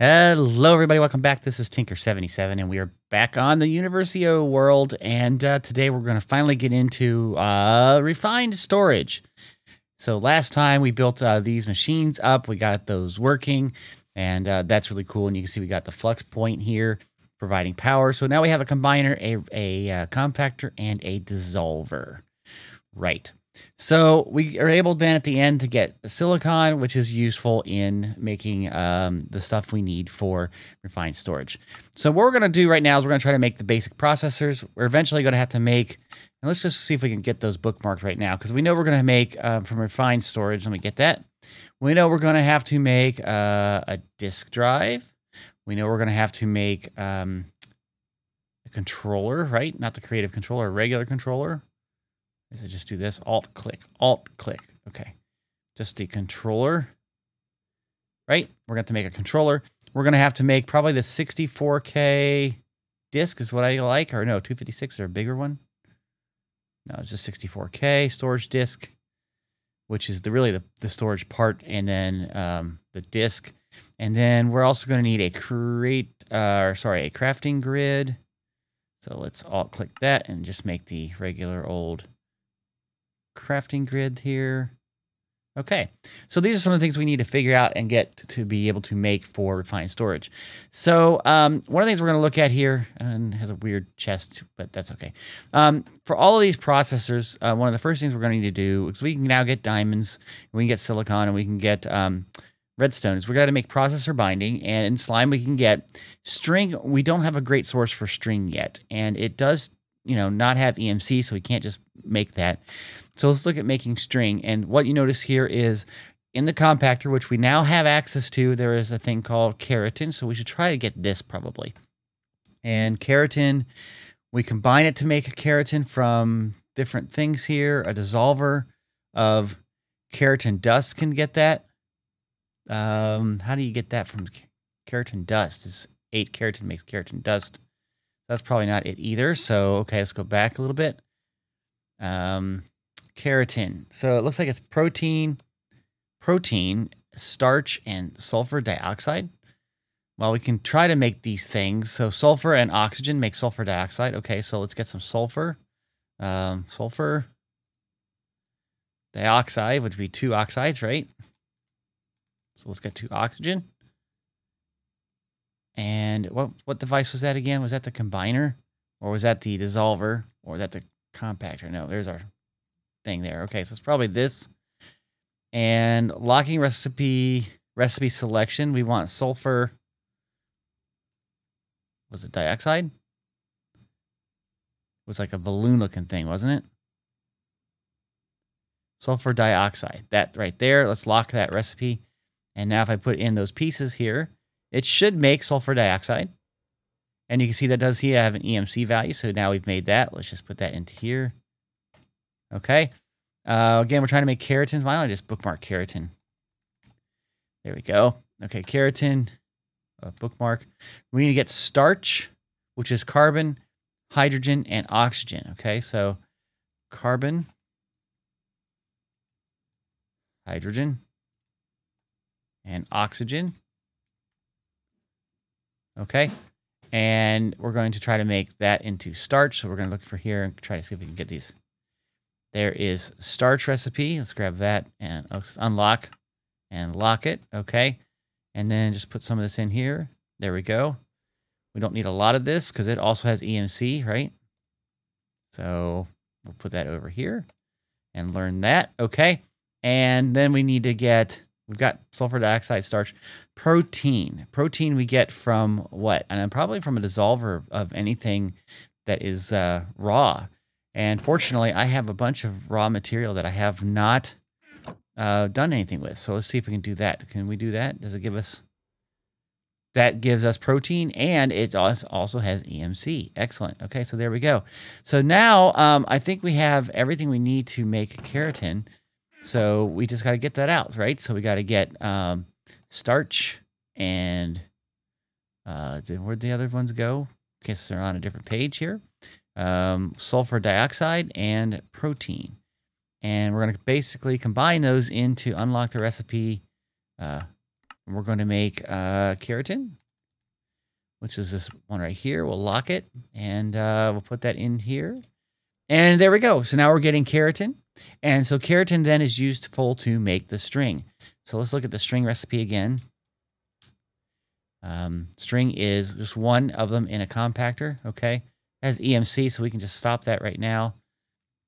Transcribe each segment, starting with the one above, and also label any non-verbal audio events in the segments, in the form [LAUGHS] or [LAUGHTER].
Hello, everybody. Welcome back. This is Tinker77, and we are back on the UniversIO world. And uh, today we're going to finally get into uh, refined storage. So, last time we built uh, these machines up, we got those working, and uh, that's really cool. And you can see we got the flux point here providing power. So, now we have a combiner, a, a uh, compactor, and a dissolver. Right. So we are able then at the end to get silicon, which is useful in making um, the stuff we need for refined storage. So what we're going to do right now is we're going to try to make the basic processors. We're eventually going to have to make, and let's just see if we can get those bookmarked right now, because we know we're going to make uh, from refined storage. Let me get that. We know we're going to have to make uh, a disk drive. We know we're going to have to make um, a controller, right? Not the creative controller, a regular controller. Is it just do this? Alt click, Alt click. Okay. Just the controller. Right? We're going to, make a controller. We're going to have to make probably the 64K disk is what I like. Or no, 256 is a bigger one. No, it's just 64K storage disk, which is the really the, the storage part, and then um, the disk. And then we're also going to need a create, uh, or sorry, a crafting grid. So let's alt click that and just make the regular old crafting grid here. Okay, so these are some of the things we need to figure out and get to be able to make for refined storage. So um, one of the things we're going to look at here, and has a weird chest, but that's okay. Um, for all of these processors, uh, one of the first things we're going to need to do is we can now get diamonds, we can get silicon, and we can get um, redstone. Is we got to make processor binding, and in slime we can get string. We don't have a great source for string yet, and it does, you know, not have EMC, so we can't just make that. So let's look at making string. And what you notice here is in the compactor, which we now have access to, there is a thing called keratin. So we should try to get this probably. And keratin, we combine it to make a keratin from different things here. A dissolver of keratin dust can get that. Um, how do you get that from keratin dust? Is eight keratin makes keratin dust. That's probably not it either. So, okay, let's go back a little bit. Um, keratin. So it looks like it's protein, protein, starch, and sulfur dioxide. Well, we can try to make these things. So sulfur and oxygen make sulfur dioxide. Okay, so let's get some sulfur. Um, sulfur dioxide, which would be two oxides, right? So let's get two oxygen. And what what device was that again? Was that the combiner? Or was that the dissolver? Or that the compactor? No, there's our thing there. Okay, so it's probably this. And locking recipe recipe selection, we want sulfur. Was it dioxide? It was like a balloon looking thing, wasn't it? Sulfur dioxide. That right there. Let's lock that recipe. And now if I put in those pieces here, it should make sulfur dioxide. And you can see that does here have an EMC value. So now we've made that. Let's just put that into here. Okay. Uh, again, we're trying to make keratins. Why don't I just bookmark keratin? There we go. Okay, keratin, uh, bookmark. We need to get starch, which is carbon, hydrogen, and oxygen. Okay, so carbon, hydrogen, and oxygen. Okay, and we're going to try to make that into starch. So we're going to look for here and try to see if we can get these there is starch recipe. Let's grab that and unlock and lock it. Okay. And then just put some of this in here. There we go. We don't need a lot of this because it also has EMC, right? So we'll put that over here and learn that. Okay. And then we need to get, we've got sulfur dioxide starch, protein. Protein we get from what? And I'm probably from a dissolver of anything that is uh, raw. And fortunately, I have a bunch of raw material that I have not uh, done anything with. So let's see if we can do that. Can we do that? Does it give us? That gives us protein and it also has EMC. Excellent. Okay, so there we go. So now um, I think we have everything we need to make keratin. So we just got to get that out, right? So we got to get um, starch and uh, where'd the other ones go? In case they're on a different page here um, sulfur dioxide, and protein. And we're going to basically combine those into unlock the recipe. Uh, we're going to make uh, keratin, which is this one right here. We'll lock it and uh, we'll put that in here. And there we go. So now we're getting keratin. And so keratin then is used full to make the string. So let's look at the string recipe again. Um, string is just one of them in a compactor. Okay. Has EMC, so we can just stop that right now.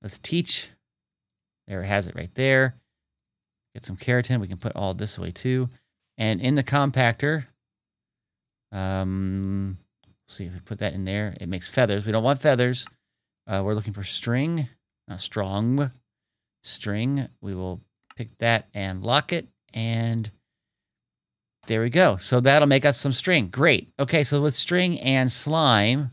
Let's teach. There it has it right there. Get some keratin. We can put all this away too. And in the compactor, um, see if we put that in there. It makes feathers. We don't want feathers. Uh, we're looking for string, not strong string. We will pick that and lock it. And there we go. So that'll make us some string. Great. Okay, so with string and slime,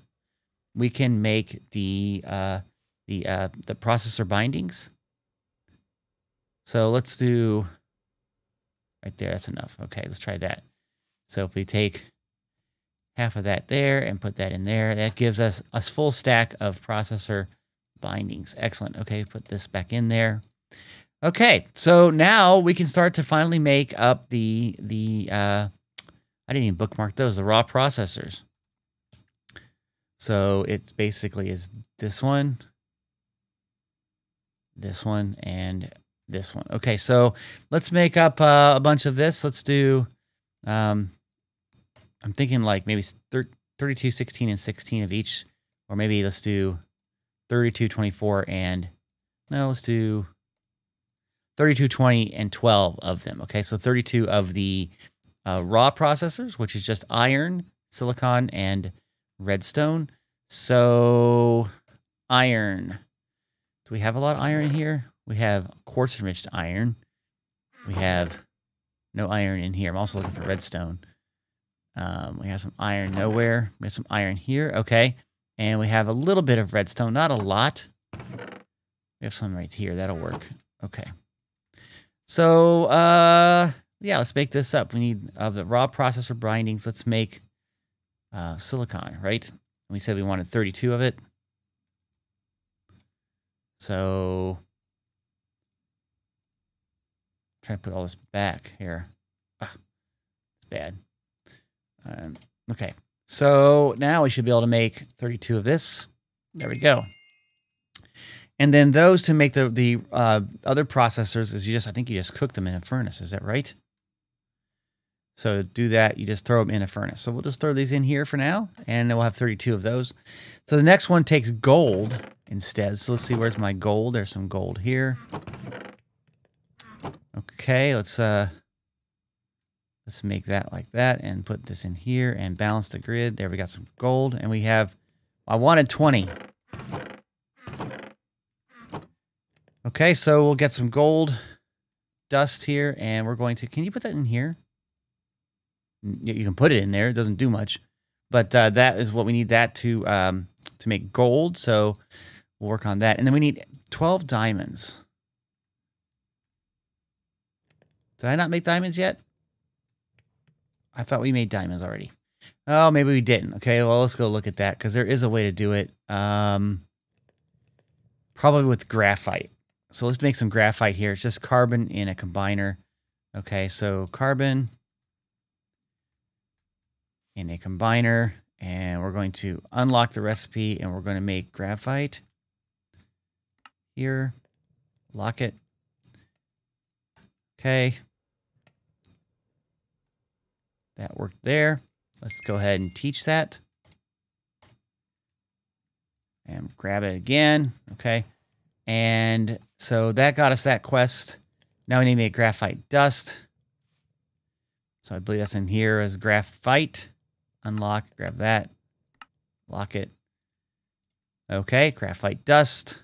we can make the uh, the uh, the processor bindings. So let's do right there. That's enough. Okay, let's try that. So if we take half of that there and put that in there, that gives us a full stack of processor bindings. Excellent. Okay, put this back in there. Okay, so now we can start to finally make up the the uh, I didn't even bookmark those the raw processors. So it basically is this one, this one, and this one. Okay, so let's make up uh, a bunch of this. Let's do. Um, I'm thinking like maybe 32, 16, and 16 of each, or maybe let's do 32, 24, and no, let's do 32, 20, and 12 of them. Okay, so 32 of the uh, raw processors, which is just iron, silicon, and redstone. So iron. Do we have a lot of iron in here? We have quartz enriched iron. We have no iron in here. I'm also looking for redstone. Um, we have some iron nowhere. We have some iron here. Okay. And we have a little bit of redstone, not a lot. We have some right here. That'll work. Okay. So, uh, yeah, let's make this up. We need uh, the raw processor bindings. Let's make uh, silicon, right? We said we wanted 32 of it. So, try to put all this back here. Ah, it's bad. Um, okay, so now we should be able to make 32 of this. There we go. And then those to make the the uh, other processors is you just I think you just cook them in a furnace. Is that right? So to do that, you just throw them in a furnace. So we'll just throw these in here for now, and we'll have 32 of those. So the next one takes gold instead. So let's see, where's my gold? There's some gold here. Okay, let's uh, let's make that like that and put this in here and balance the grid. There we got some gold, and we have. I wanted 20. Okay, so we'll get some gold dust here, and we're going to. Can you put that in here? You can put it in there. It doesn't do much, but uh, that is what we need that to um, to make gold. So we'll work on that, and then we need twelve diamonds. Did I not make diamonds yet? I thought we made diamonds already. Oh, maybe we didn't. Okay, well let's go look at that because there is a way to do it. Um, probably with graphite. So let's make some graphite here. It's just carbon in a combiner. Okay, so carbon in a combiner. And we're going to unlock the recipe and we're going to make graphite here. Lock it. Okay. That worked there. Let's go ahead and teach that. And grab it again. Okay. And so that got us that quest. Now we need to make graphite dust. So I believe that's in here as graphite. Unlock, grab that, lock it. Okay, graphite dust.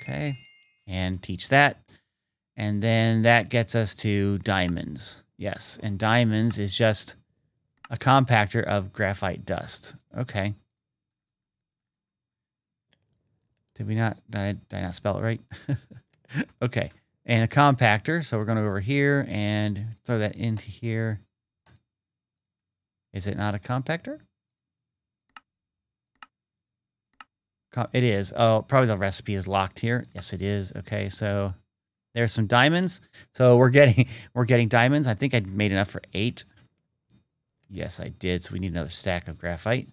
Okay, and teach that. And then that gets us to diamonds. Yes, and diamonds is just a compactor of graphite dust. Okay. Did we not, did I, did I not spell it right? [LAUGHS] okay. And a compactor. So we're going to go over here and throw that into here. Is it not a compactor? It is. Oh, probably the recipe is locked here. Yes, it is. Okay, so there's some diamonds. So we're getting [LAUGHS] we're getting diamonds. I think I made enough for eight. Yes, I did. So we need another stack of graphite.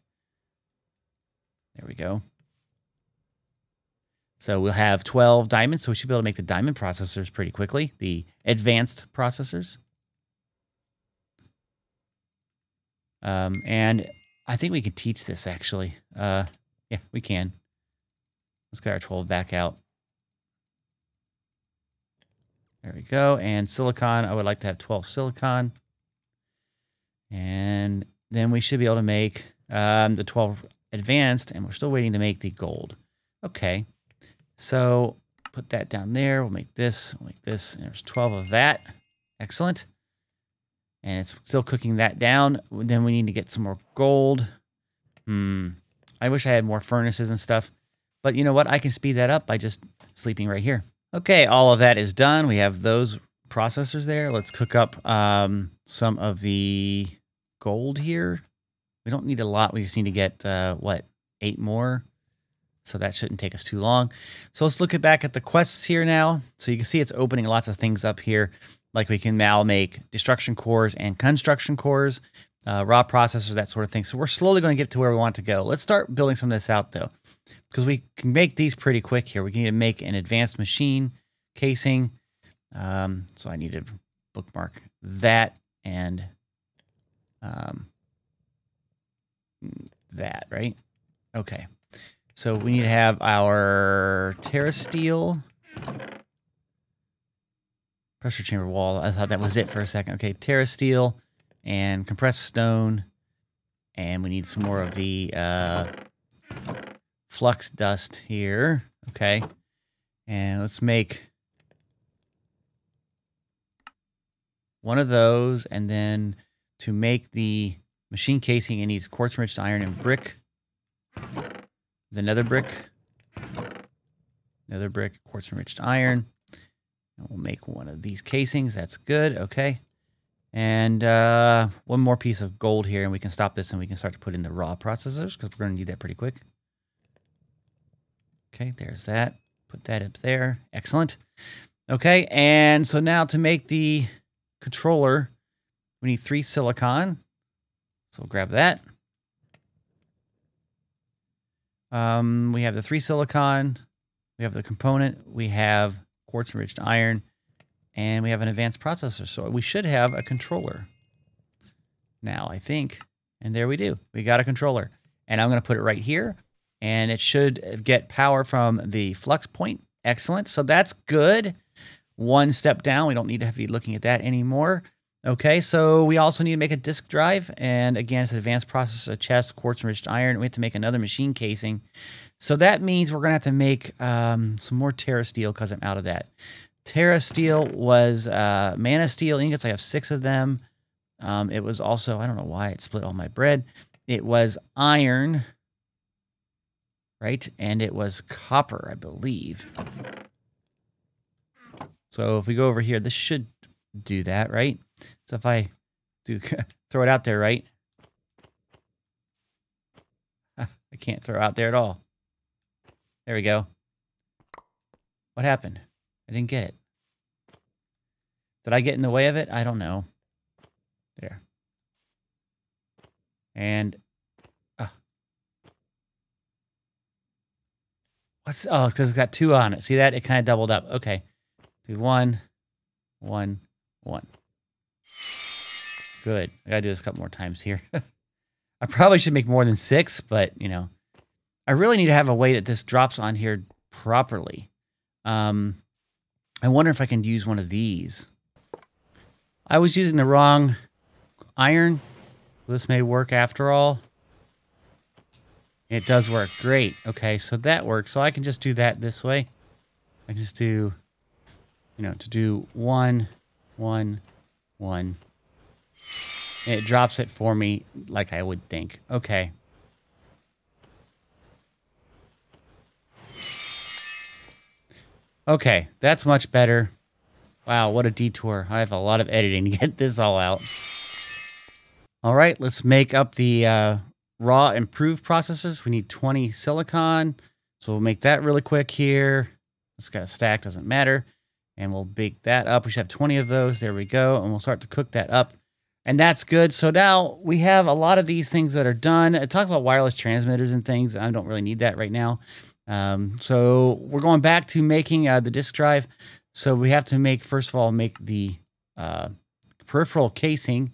There we go. So we'll have 12 diamonds. So we should be able to make the diamond processors pretty quickly, the advanced processors. Um, and I think we could teach this actually. Uh, yeah, we can. Let's get our 12 back out. There we go. And silicon, I would like to have 12 silicon. And then we should be able to make um, the 12 advanced, and we're still waiting to make the gold. Okay. So put that down there. We'll make this, we'll make this. And there's 12 of that. Excellent. And it's still cooking that down. Then we need to get some more gold. Hmm. I wish I had more furnaces and stuff. But you know what? I can speed that up by just sleeping right here. Okay, all of that is done. We have those processors there. Let's cook up um, some of the gold here. We don't need a lot. We just need to get, uh, what, eight more? So that shouldn't take us too long. So let's look at back at the quests here now. So you can see it's opening lots of things up here. Like we can now make destruction cores and construction cores, uh, raw processors, that sort of thing. So we're slowly going to get to where we want to go. Let's start building some of this out though, because we can make these pretty quick here. We need to make an advanced machine casing. Um, so I need to bookmark that and um, that, right? Okay. So we need to have our TerraSteel pressure chamber wall. I thought that was it for a second. Okay, TerraSteel and compressed stone. And we need some more of the uh, flux dust here. Okay. And let's make one of those. And then to make the machine casing, it needs quartz enriched iron and brick the nether brick. Nether brick, quartz enriched iron. And we'll make one of these casings. That's good. Okay. And uh, one more piece of gold here, and we can stop this and we can start to put in the raw processors because we're going to need that pretty quick. Okay, there's that. Put that up there. Excellent. Okay, and so now to make the controller, we need three silicon. So we'll grab that. Um, we have the three silicon, we have the component, we have quartz enriched iron, and we have an advanced processor. So we should have a controller now, I think. And there we do. We got a controller. And I'm going to put it right here. And it should get power from the flux point. Excellent. So that's good. One step down. We don't need to be looking at that anymore. Okay, so we also need to make a disk drive. And again, it's an advanced processor, chest, quartz enriched iron. We have to make another machine casing. So that means we're going to have to make um, some more Terra Steel because I'm out of that. Terra Steel was uh, Manasteel ingots. I have six of them. Um, it was also, I don't know why it split all my bread. It was iron, right? And it was copper, I believe. So if we go over here, this should do that, right? So if I do [LAUGHS] throw it out there, right? [LAUGHS] I can't throw out there at all. There we go. What happened? I didn't get it. Did I get in the way of it? I don't know. There. And uh, what's oh, because it's got two on it. See that? It kind of doubled up. Okay. Do one, one, one. Good. I gotta do this a couple more times here. [LAUGHS] I probably should make more than six, but you know, I really need to have a way that this drops on here properly. Um, I wonder if I can use one of these. I was using the wrong iron. This may work after all. It does work. Great. Okay, so that works. So I can just do that this way. I can just do, you know, to do one, one, one. And it drops it for me like I would think. Okay. Okay, that's much better. Wow, what a detour. I have a lot of editing to get this all out. All right, let's make up the uh, raw improved processors. We need 20 silicon. So we'll make that really quick here. It's got a stack, doesn't matter. And we'll bake that up. We should have 20 of those. There we go. And we'll start to cook that up. And that's good. So now we have a lot of these things that are done. It talks about wireless transmitters and things. I don't really need that right now. Um, so we're going back to making uh, the disk drive. So we have to make, first of all, make the uh, peripheral casing.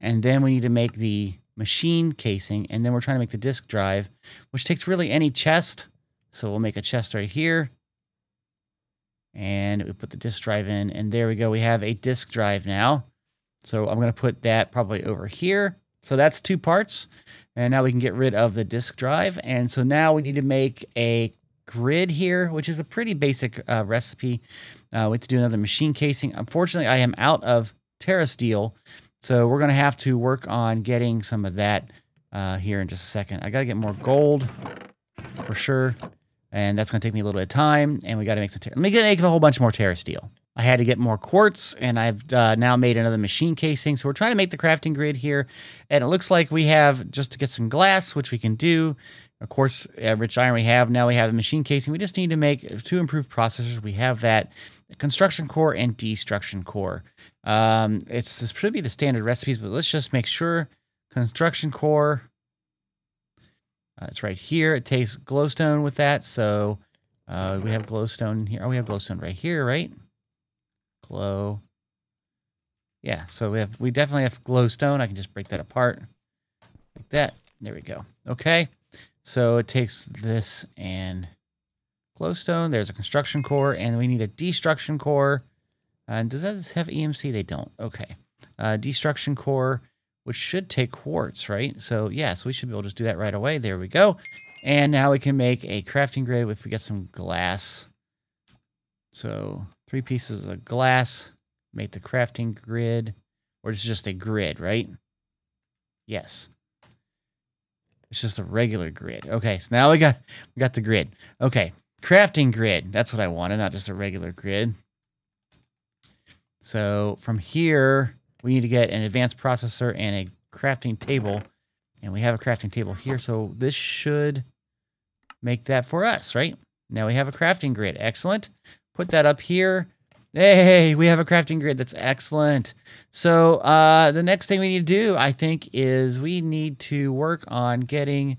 And then we need to make the machine casing. And then we're trying to make the disk drive, which takes really any chest. So we'll make a chest right here. And we put the disk drive in. And there we go. We have a disk drive now. So I'm going to put that probably over here. So that's two parts. And now we can get rid of the disk drive. And so now we need to make a grid here, which is a pretty basic uh, recipe. Uh, we have to do another machine casing. Unfortunately, I am out of TerraSteel. So we're going to have to work on getting some of that uh, here in just a second. I got to get more gold for sure. And that's going to take me a little bit of time. And we got to make some, let me make a whole bunch more TerraSteel. I had to get more quartz, and I've uh, now made another machine casing. So we're trying to make the crafting grid here, and it looks like we have just to get some glass, which we can do. Of course, uh, rich iron we have. Now we have the machine casing. We just need to make two improved processors. We have that construction core and destruction core. Um, it's this should be the standard recipes, but let's just make sure construction core. Uh, it's right here. It takes glowstone with that, so uh, we have glowstone here. Oh, we have glowstone right here, right? Glow. Yeah, so we have we definitely have glowstone. I can just break that apart like that. There we go. Okay, so it takes this and glowstone. There's a construction core, and we need a destruction core. And does that have EMC? They don't. Okay, uh, destruction core, which should take quartz, right? So yeah, so we should be able to just do that right away. There we go. And now we can make a crafting grid if we get some glass. So three pieces of glass, make the crafting grid, or it's just a grid, right? Yes. It's just a regular grid. Okay, so now we got we got the grid. Okay, crafting grid. That's what I wanted, not just a regular grid. So from here, we need to get an advanced processor and a crafting table. And we have a crafting table here, so this should make that for us, right? Now we have a crafting grid. Excellent. Put that up here. Hey, we have a crafting grid. That's excellent. So uh, the next thing we need to do, I think, is we need to work on getting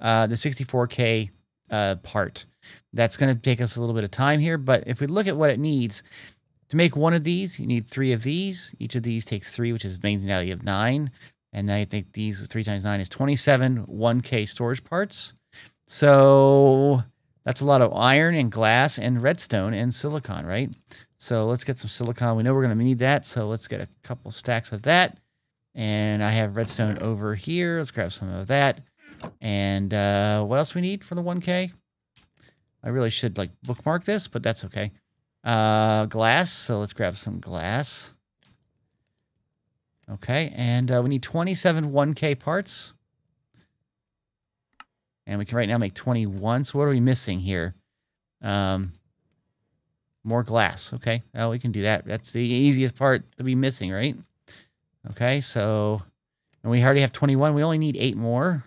uh, the 64K uh, part. That's going to take us a little bit of time here, but if we look at what it needs, to make one of these, you need three of these. Each of these takes three, which is main value of nine. And I think these three times nine is 27 1K storage parts. So that's a lot of iron and glass and redstone and silicon, right? So let's get some silicon. We know we're going to need that, so let's get a couple stacks of that. And I have redstone over here. Let's grab some of that. And uh, what else we need for the 1K? I really should like bookmark this, but that's okay. Uh, glass. So let's grab some glass. Okay, and uh, we need 27 1K parts. And we can right now make 21. So what are we missing here? Um, more glass. Okay. Well, we can do that. That's the easiest part to be missing, right? Okay. So, and we already have 21. We only need eight more.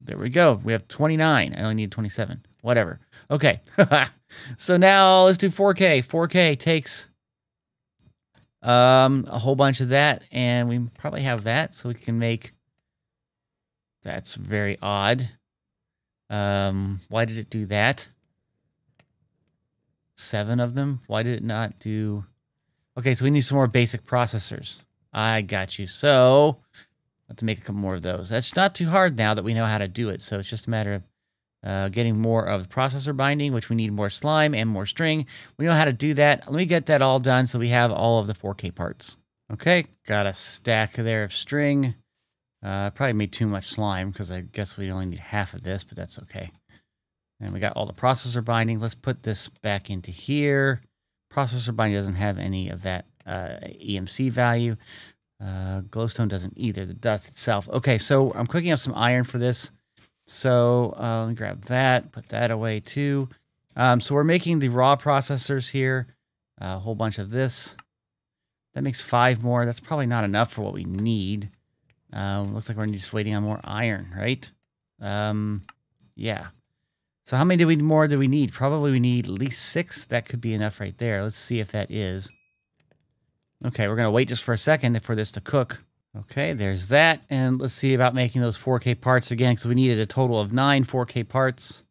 There we go. We have 29. I only need 27. Whatever. Okay. [LAUGHS] so now let's do 4K. 4K takes um, a whole bunch of that, and we probably have that, so we can make that's very odd. Um, why did it do that? Seven of them? Why did it not do... Okay, so we need some more basic processors. I got you. So, to make a couple more of those. That's not too hard now that we know how to do it. So it's just a matter of uh, getting more of the processor binding, which we need more slime and more string. We know how to do that. Let me get that all done so we have all of the 4K parts. Okay, got a stack there of string. Uh, probably made too much slime because I guess we only need half of this, but that's okay. And we got all the processor binding. Let's put this back into here. Processor binding doesn't have any of that uh, EMC value. Uh, glowstone doesn't either, the dust itself. Okay, so I'm cooking up some iron for this. So uh, let me grab that, put that away too. Um, so we're making the raw processors here, a whole bunch of this. That makes five more. That's probably not enough for what we need. Uh, looks like we're just waiting on more iron, right? Um, yeah. So how many do we more do we need? Probably we need at least six. That could be enough right there. Let's see if that is. Okay, we're gonna wait just for a second for this to cook. Okay, there's that. And let's see about making those 4K parts again, because we needed a total of nine 4K parts.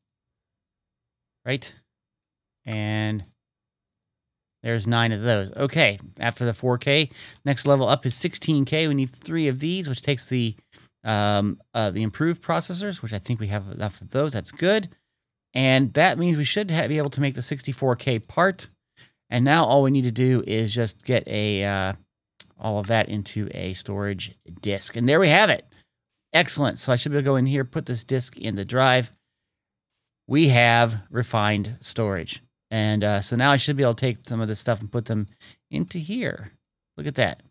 Right? And there's nine of those. Okay, after the 4K, next level up is 16K. We need three of these, which takes the um, uh, the improved processors, which I think we have enough of those. That's good. And that means we should have, be able to make the 64K part. And now all we need to do is just get a uh, all of that into a storage disk. And there we have it. Excellent. So I should be able to go in here, put this disk in the drive. We have refined storage. And uh, so now I should be able to take some of this stuff and put them into here. Look at that.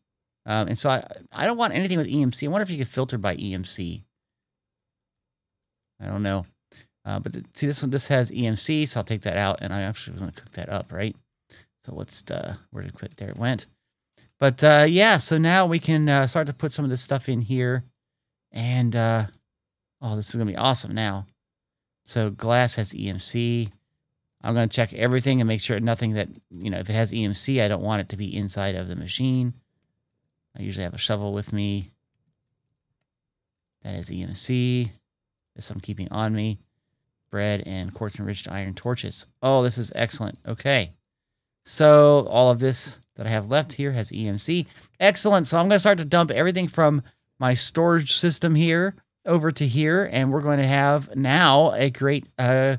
Um, and so I, I don't want anything with EMC. I wonder if you could filter by EMC. I don't know. Uh, but the, see, this one, this has EMC, so I'll take that out. And I actually want to cook that up, right? So let's, uh, where did it quit? There it went. But uh, yeah, so now we can uh, start to put some of this stuff in here. And, uh, oh, this is going to be awesome now. So glass has EMC. I'm going to check everything and make sure nothing that, you know, if it has EMC, I don't want it to be inside of the machine. I usually have a shovel with me. That is EMC. This I'm keeping on me. Bread and quartz enriched iron torches. Oh, this is excellent. Okay. So all of this that I have left here has EMC. Excellent. So I'm going to start to dump everything from my storage system here over to here. And we're going to have now a great uh,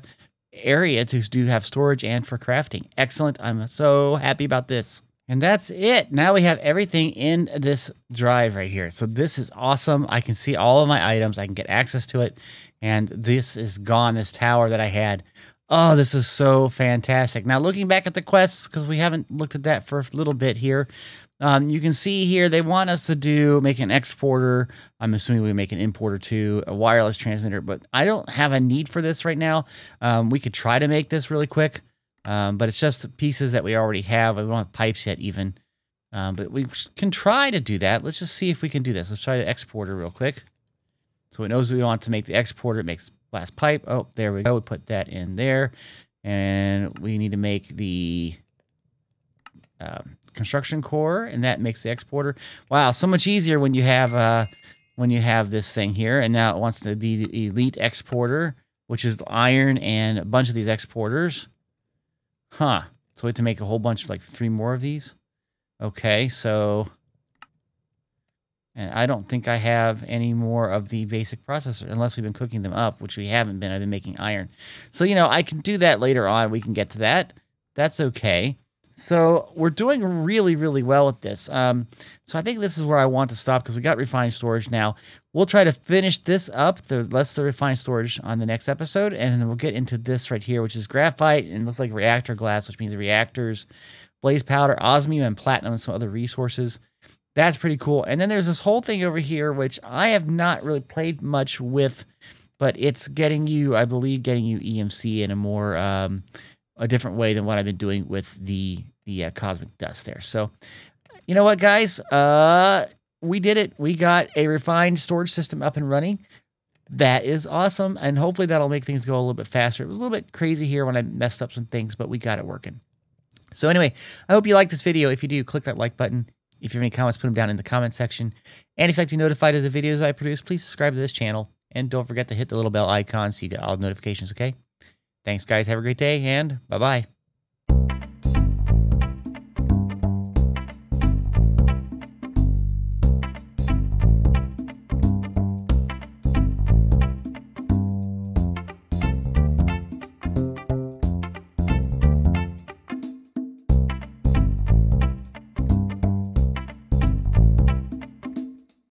area to do have storage and for crafting. Excellent. I'm so happy about this. And that's it. Now we have everything in this drive right here. So this is awesome. I can see all of my items. I can get access to it. And this is gone, this tower that I had. Oh, this is so fantastic. Now, looking back at the quests, because we haven't looked at that for a little bit here, um, you can see here they want us to do make an exporter. I'm assuming we make an importer too, a wireless transmitter, but I don't have a need for this right now. Um, we could try to make this really quick, um, but it's just pieces that we already have. We don't have pipes yet, even. Um, but we can try to do that. Let's just see if we can do this. Let's try to export her real quick. So it knows we want to make the exporter. It makes glass pipe. Oh, there we go. We put that in there. And we need to make the um, construction core, and that makes the exporter. Wow, so much easier when you have uh, when you have this thing here. And now it wants the, the elite exporter, which is iron and a bunch of these exporters. Huh. So we have to make a whole bunch of like three more of these. Okay, so and I don't think I have any more of the basic processor unless we've been cooking them up, which we haven't been. I've been making iron. So, you know, I can do that later on. We can get to that. That's okay. So we're doing really, really well with this. Um, so I think this is where I want to stop because we got refined storage now. We'll try to finish this up, the less the refined storage on the next episode, and then we'll get into this right here, which is graphite and looks like reactor glass, which means reactors, blaze powder, osmium, and platinum, and some other resources. That's pretty cool. And then there's this whole thing over here, which I have not really played much with, but it's getting you, I believe, getting you EMC in a more, um, a different way than what I've been doing with the the uh, cosmic dust there. So, you know what, guys? Uh, we did it. We got a refined storage system up and running. That is awesome, and hopefully that'll make things go a little bit faster. It was a little bit crazy here when I messed up some things, but we got it working. So anyway, I hope you like this video. If you do, click that like button. If you have any comments, put them down in the comment section. And if you'd like to be notified of the videos I produce, please subscribe to this channel. And don't forget to hit the little bell icon so you get all notifications, okay? Thanks, guys. Have a great day, and bye-bye.